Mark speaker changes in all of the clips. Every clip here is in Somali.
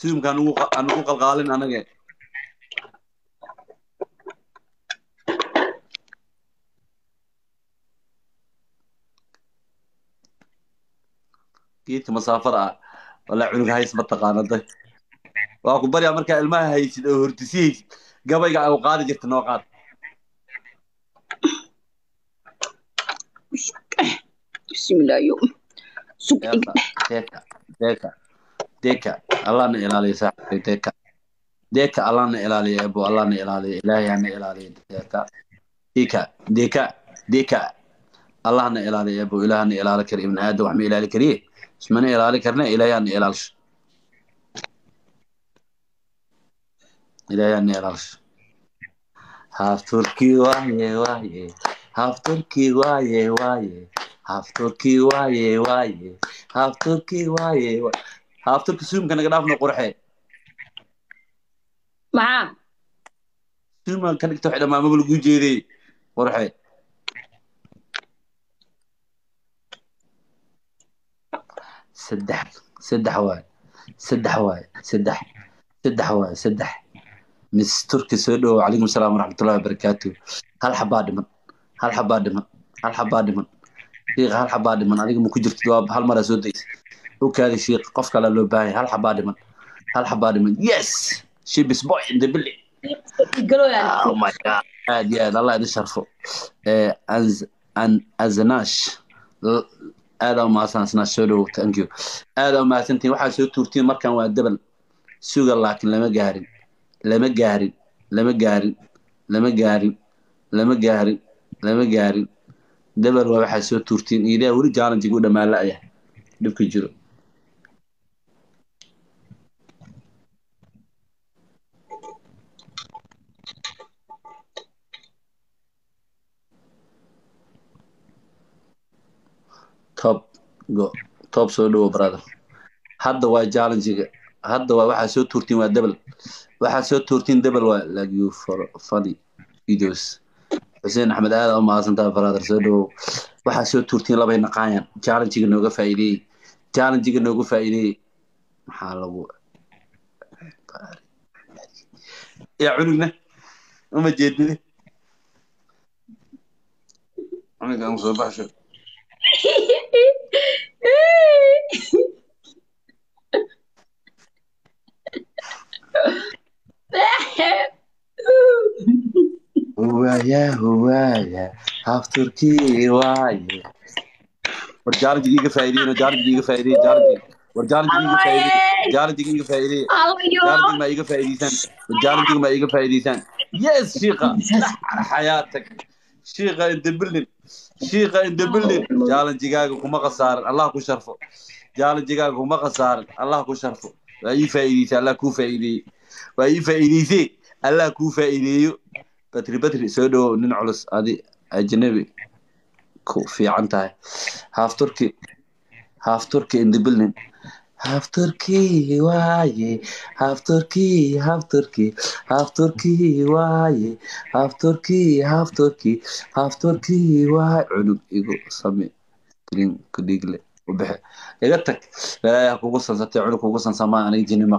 Speaker 1: suumka anugu qalqaalin anaga geedka masaafada ah walaa cunug hays ma taqaanada waa ku baryaa markaa ilmaha haysid oo hortisi haysid. Gabayga au qaadi jirta noo qaad.
Speaker 2: Bismillah yo sug
Speaker 1: deeka allahna ilaaliya saaxiibay deeka deeka allahna ilaaliya ebo allahna ilaaliya ilaahay hana ilaaliya deeka deka deka deka. Allahna ilaaliya ebo ilaahana ilaali kara ibn aadam wax ma ilaali kariye ismana ilaali karna ilaahay hana ilaalisho ilaahay hana ilaalisho hafturkii waaye waaye. Hafturkii waaye waaye. Hafturkii waaye waaye. Hafturkii waaye hafturka suumka naga dhaafno qurxe
Speaker 2: maxaa
Speaker 1: suuma ka dhigta waxay dhamaamaba lagu jeeday qurxe saddex saddex waay saddex waay saddex saddex waay saddex. Mis turki soo dhowo calaykum salaam waraxmatullahi wabarakaatu hal xabaa dhiman hal xabaa dhiman hal xabaa dhiman. Hal xabaa dhiman adiga ma ku waa hal maraa soo daysa u kaadi shiiq qof kale loo baahan yahay hal xabaa dhiman. Hal xabaa dhiman. Yes! Shibis boy in the building. Oh my god. Aad iyo aad allah idin sharfo. Azanash L- aad aa umahadsan asnash soo dhowo thank you. Aad aa umahadsantihin waxaa soo tuurtiin markan waa debel suga laakiin lama gaarin. Lama gaarin. Lama gaarin. Lama gaarin. Lama gaarin. Lama gaarin. Debel waa waxaa soo tuurtiin iidaa weli jaalanjigu dhammaan la'aya dhibka jiro go. Top soo dhowo brother. Hadda waa challengiga hadda waa waxaa soo tuurtiin waa debel waxaa soo tuurtiin debel waa like you for funny videos. Xuseen axmed aad aa umahadsantaha brother. Soo dhowow waxaa soo tuurtiin labay naqaayaan. Challengiga nooga faa'iideeyey. Challengiga nooga faa'iideeyey. Maxaa lagu yaa cunugna uma jeednide cunugan soo baxsho huwaaya huwaaya hafturkii waaye war jaalanjiga iga faa'iideeyno jaalanjiga iga faa'iideey jaalanjiga war jaalanjiga iga faa'iideey jaalanjiga iga faa'iideey jaalanjiga ma iga faa'iideysaan jaalanjiga ma iga faa'iideysaan yes shiiqa xayaatak shiiqa in the building shiiqa in the building jaalanjigaaga kuma khasaaran allah ku sharfo. Jaalanjigaaga kuma khasaaran allah ku sharfo. Waa ii faa'iideysay allah kuu faa'iideeyey waa ii faa'iideysay allah kuu faa'iideeyo. Batri batri. Soo dhowow nin culus. Adi ajnabi. Ku fiican tahay. Half turkey. Half turkey in the building half turkey waaye turkey half turkey waaye turkey half turkey waaye cunug igu sami green ku dhiigle u bixe iga tag ilaahay ha kugu sansatay cunug kugu sansamaa aniga jini ma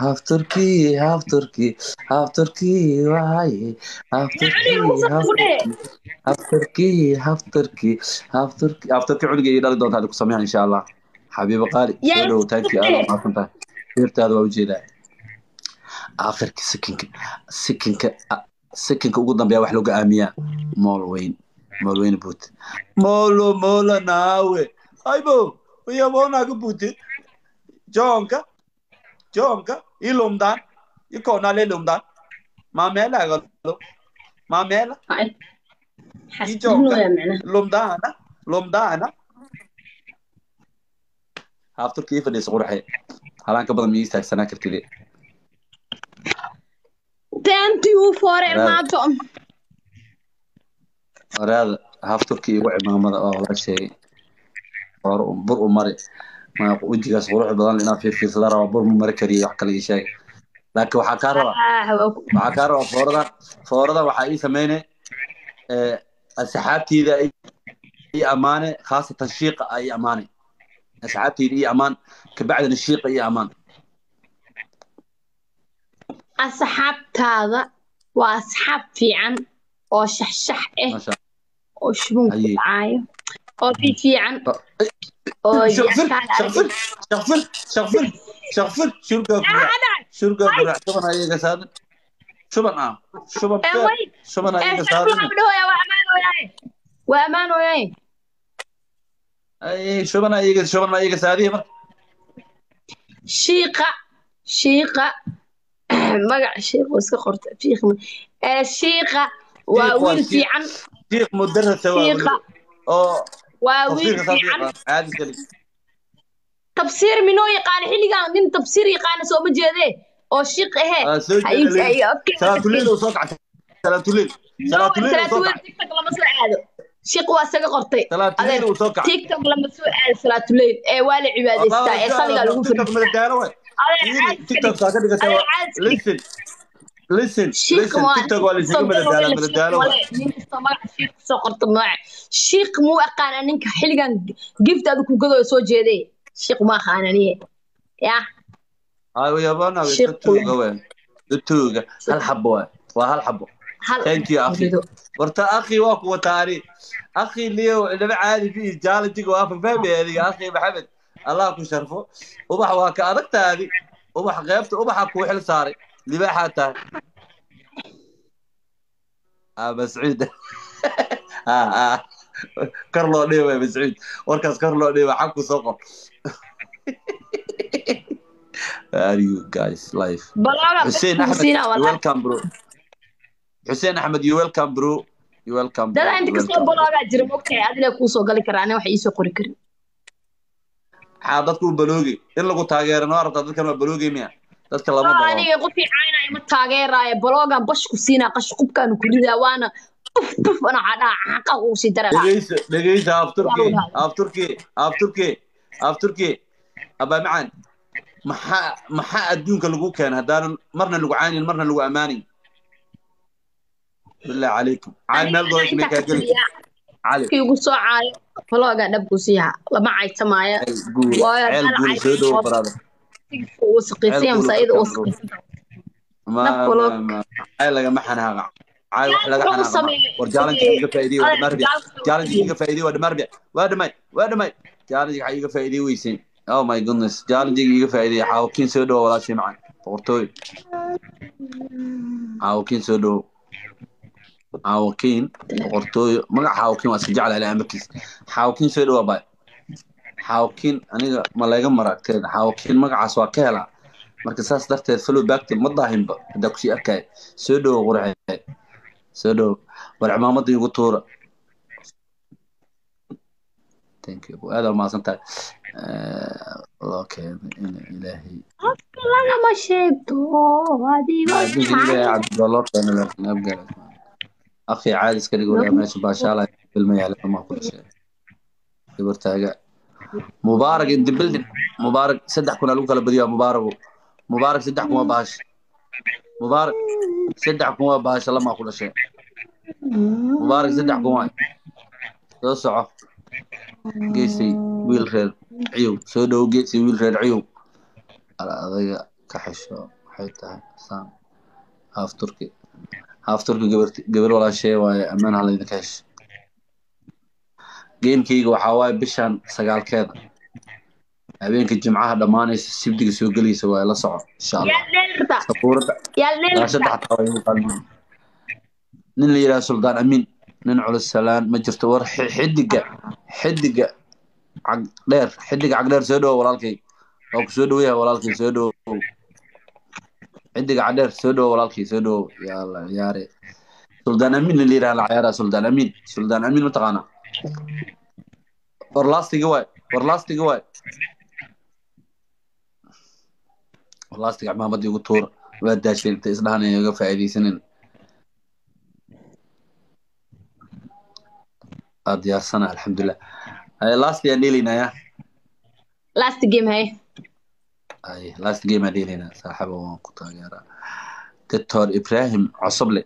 Speaker 1: half turkey half turkey waaye turkey half turkey half turkey cunugay ii dhali doontaa ku sameeyaan insha allah xabiibo qaali soo dhow taanki aad u mahadsan tahay beertaada waa u jeedaa aakhirka sikinka sikinka sikinka ugu dambeeya wax lagu aamiyaa mool weyn mool weyn buut moolo moolo naawe aybo uyaboonaga buute joonka joonka ilumdaan ikoonale lumdaan maameelagalo maameela ijoonka lumdaana lumdaana haafturka ii fadhiisa qurxe halaan ka badan ii istaagsanaa kartide waraada haafturka iigu cimaamada oo la sheegay. Hor bur u mari. Ma wejigaas qurux badan inaa fiirfiirsada rabaa bur mu mari kariyo wax kale ii sheeg laakiin waxaa kaa rabaa waxaa kaa rabaa fooradan fooradan waxaa ii sameyne asxaabteyda ii amaane khaasatan shiiqa ii amaane asxaabtayda iyo amaan kabacdina shiiqa iyo amaan
Speaker 2: asxaabtaada waa asxaab fiican oo shaxshax ah oo
Speaker 1: shubunku
Speaker 2: dhacayo oo si fiican waa ammaan
Speaker 1: ooyaaye
Speaker 2: shiiqa shiiqa. Magac shiiq iska qorta shiiqa waa wiil fiican. Waa wiil. Fiican. tabsiir minoo yaqaana xilligan nin tabsiir yaqaana soo ma jeedee oo shiiq ahee salaatuliil soo salaatuliil salaatuliil sheekh waa isaga qortay tiktok lama soo aad salaatuleyn ee waa la cibaadaystaa ee saligaa lagu fariistaa shiik muu aqaana ninka xilligan gift adu ku gadoo soo jeede shiik ma aqaana niye
Speaker 1: ya ayabanaga tuuga
Speaker 2: hal
Speaker 1: xabo waa hal xabo thank you akhi.
Speaker 2: Warta
Speaker 1: akhi waa kuwa
Speaker 2: taani
Speaker 1: akhi niyo laba caadi bi jaala digo afa fahmay adiga akhi maxamed. Allah ku sharfo. Ubax waa ka adagtaadi ubax qaybta ubaxa ku xil saaray libaaxa tahay. Ah mascuud. Ah, ah. kor loo dhiibay mascuud. Warkaas kor loo dhiibay xag ku soo qor. Are you guys
Speaker 2: live?
Speaker 1: Hussein
Speaker 2: Ahmed,
Speaker 1: welcome bro xuseen axmed youwelcome bro. Youwelcome
Speaker 2: dadaa inta ka
Speaker 1: soo
Speaker 2: baloogaa jira mogtahay adile kuusoo gali karaa ana waxa iisoo qori karin.
Speaker 1: Maxaa dadku baloogi. In lagu taageero noo rabtaa dadkan waa baloogi miya? Dadka lama
Speaker 2: aniga qofkii caynaya ma taageeraayo. Baloogan bashku siinaa qashqubkaanu ku ridaa waana uf uf ana cadhaa caqa uu
Speaker 1: dhegeysa afturki afturki afturki afturki abaa maxaa maxaa adduunka lagu keena haddaanan marna lagu caynin marna lagu ammaanin billahi calaykum cayn meel doona ismay kaa geli cali
Speaker 2: kii ugu soo caayo balooga dhab ku siiha lama caytamaayo
Speaker 1: ceel guur
Speaker 2: Waayo,
Speaker 1: ceel
Speaker 2: hal
Speaker 1: guur
Speaker 2: cay-
Speaker 1: soo dhowo baraada
Speaker 2: uu saqiisaya
Speaker 1: Ceel
Speaker 2: masaayida uu
Speaker 1: guur
Speaker 2: saqiisaya
Speaker 1: ma
Speaker 2: Naf baloo.
Speaker 1: ma- ma cay lagama xanaaqa cay wax laga
Speaker 2: Wuxuu
Speaker 1: xanaaqa ma.
Speaker 2: sameeyey-
Speaker 1: war jaalanka iga faa'iidey waa dhamarbiya
Speaker 2: Jaalanka-
Speaker 1: jaalanka iga faa'iidey waa dhamarbiya waa dhamay waa dhamay jaalanka waxaa iga faa'iidey weyseen oh my goodness. jaalanka iga faa'iidey xaawakiin soo dhowo walaashii macaan boqortooy xaawakiin soo dhowo xaawakiin boqortooyo magaca xaawakiin waa iska jeclahay ilaa amarkiis xaawakiin soo dhowo baay xaawakiin aniga ma layga maragteen xaawakiin magacaas waa ka helaa. Marka saas darteed follow backta ma daahinba. Haddaa ku sii arkaya soo dhowo qurxee soo dhowo war cimaamada igu tuura. Thank you. Aad umahadsan tahay loo keenay in ilaahay
Speaker 2: lagama sheegto. Adigoo
Speaker 1: adinka ilaahay cabdibaa loo keenay abgaar akhi caadi iska dhig walaa meesha baashaalay filma yaalla ma kula sheegay. Mubaarak in the building. Mubaarak saddex kun aa lagu kala badiyaa mubaaraku mubaarak saddex kun waa bahasha mubaarak saddex kun waa bahasha lamaa ku dhashay mubaarak saddex kun waay soo soco. Geesay wiil reer ciyow soo dhowo geesay wiil reer ciyow adaga ka xesho waxay tahay saan haaf turki haaf turki gabar walaashee waaye ammaan hala idinka hesho gamekayga waxaa waaye bishan sagaalkeeda. Habeenka jimcaha dhammaanaysa sibdiga soo gelaysa waaye la soco insha allah nin la yidhaha suldaan amiin nin culus salaan ma jirto war xi- xidiga xidiga cag dheer xidiga cag dheer soo dhowo walaalkay waa ku soo dhowayaha walaalkay soo dhowo xidiga cag dheer soo dhowo walaalkay soo dhowo yaalla ciyaare suldaan amiin nin la yidhaha la ciyaara suldaan amiin suldaan amiin mataqaanaa war laastiga waay war laastiga waay war laastiga cimaamada igu tuura waa daasheen inta isdhahanaya iga faa'iidaysanin waa diyaarsana alxamdulilah Ay, last yaan dheelaynaya
Speaker 2: last game
Speaker 1: last game aan dheelaynaa saaxiibo waan ku taageeraa. Doctor ibrahim cosoble